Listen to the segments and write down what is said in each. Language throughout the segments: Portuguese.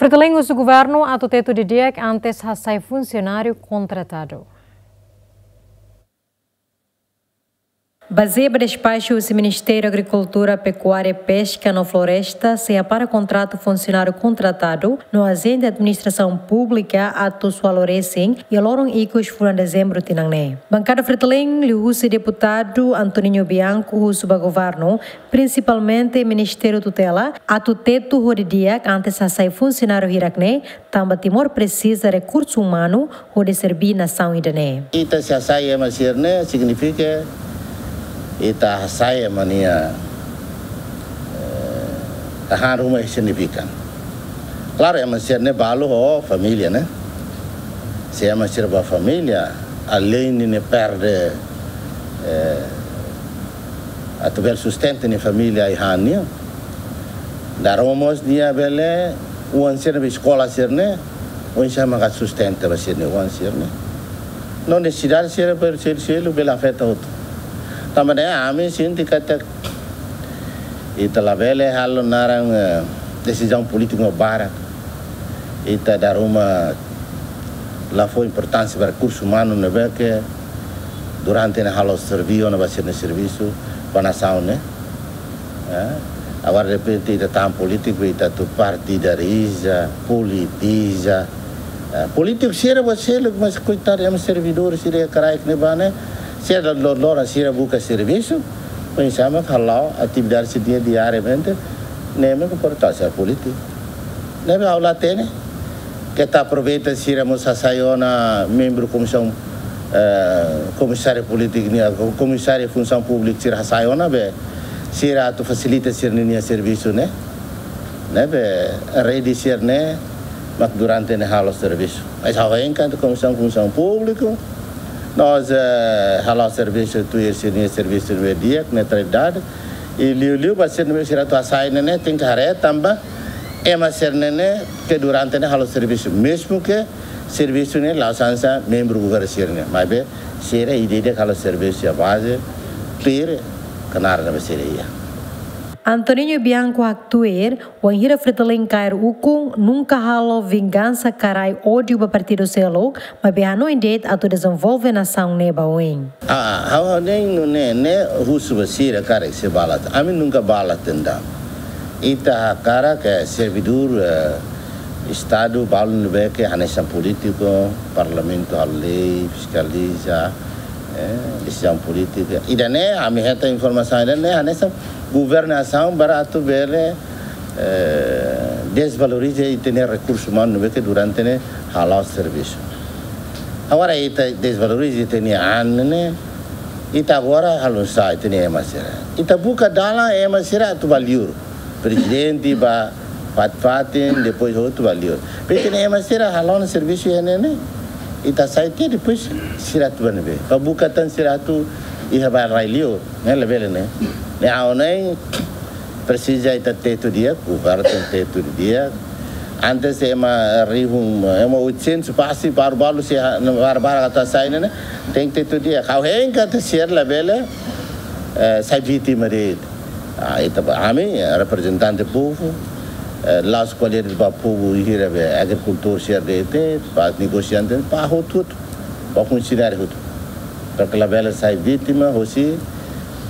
Fretelengos do governo atau teto de dia antes hasai funcionário contratado. Baseia despacho o Ministério Agricultura, Pecuária e Pesca na Floresta se para contrato funcionário contratado no agente de administração pública ato sualorecem e loron icos furan dezembro tinangne. Bancada Freteleng liusi deputado Antoninho Bianco husu governo, principalmente Ministério tutela, ato teto horidia antes a sai funcionário hirakne, tamba Timor precisa recurso humano de servir nação idane. Ita se sai é significa ita saya mania tahan eh, rumah signifikan. Claro, é uma ser ne balo ho família, né? Se é uma ser ba família, além ne perde eh, atuvel sustento ne família e. Daromos dia bele uan ser be escola ser ne, uan chama ga sustento ba ser ne uan ser ne. Não necessidade ser per bela afeta outro. Tamane ami sinti kata ita la vele halo narang uh, decisão política no barak ita daruma la foi importância para recurso humano ne que durante na halo serviço na base no serviço para nação né eh? agora de repente ita tam político ita tu partidariza politiza. Político será você mas coitado é um servidor seria carai que bane Saya lor sira buka serviço, pensava que lá atividade dia diariamente, nem me comportasse político. Nem aula tem, que está aproveita sira moça saiona membro comissão uh, comissário político, comissário de função pública sira saiona be, sira tu facilita sira nia serviço, né? Né be, rede sira né, mas durante ne halo serviço. Mas alguém canta comissão função pública nós uh, halal serviço tu esse ni serviço no dia com neutralidade e liu liu vai ser no sira tu asai nene tem que hare tamba. É mas ser nene que durante ne halal serviço mesmo que serviço ne lá sansa membro governo ser ne mas be sira ideia de halal serviço a base clear canar na seria Antoninho Bianco actuer, o Anhira Fretalin cair ukung nunca halo vingança carai ódio para partido selo, mas behano indet atu desenvolve nação neba oin. Ah, hawa nem no ne ne russo basira cara se balat. Amin nunca balat tenda. Ita cara que servidor Estado balu nube que anesan político, parlamento a lei, fiscaliza, eh, decisão política. E daí a minha informação é né, anesan governação barato bele eh, desvaloriza e ter recursos humanos que durante né halal serviço. Agora ita desvaloriza e tem ano né ita agora halal sai tem emasira ita buka dala emasira tu valeu presidente ba pat patin depois outro valeu porque tem emasira halal no serviço é né ita sai te depois siratu banbe ba buka tan siratu iha ba railio né level né Now, nem precisa ter teto dia, cara tem teto dia. Antes é rihum, 800 passe para o balo se para kata sai né, tem teto dia. Kau heng kata ser la bela, sai vítima de. Ah, itu kami representante povo, lá escolher para povo ir a agricultor ser de te, para negociante, para tudo, para funcionário tudo. Para que la bela sai vítima, ou se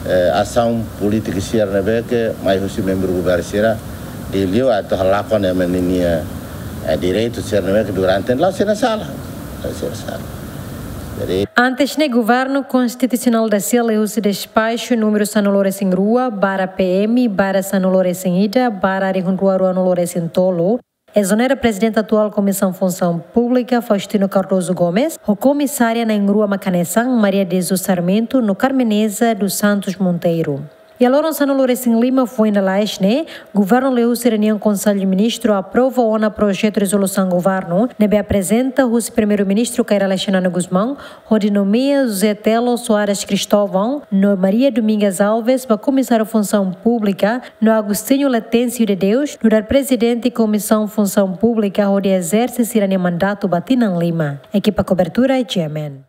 eh, ação política sierra que mais os membros do governo sierra ele atau halapan yang menini direito sierra que durante lá sierra sala sierra sala Antes ne governo constitucional da Sela o despacho número Sanolores em Rua, para PM, para Sanolores em Ida, para Rua Rua em Tolo, Exonera presidente atual Comissão Função Pública, Faustino Cardoso Gomes, o comissária na Engrua Macaneção, Maria de Sarmento, no Carmeneza dos Santos Monteiro. E a Lourenço Lourenço Lima foi na Laisne, governo leu reunião Conselho de Ministro aprova o projeto de resolução governo, nebe apresenta o primeiro-ministro Caira Alexandre Guzmão, onde nomeia José Telo Soares Cristóvão, no Maria Domingues Alves, para comissário Função Pública, no Agostinho Latêncio de Deus, no dar presidente da Comissão Função Pública, onde exerce o mandato Batinan Lima. Equipa cobertura é Gemen.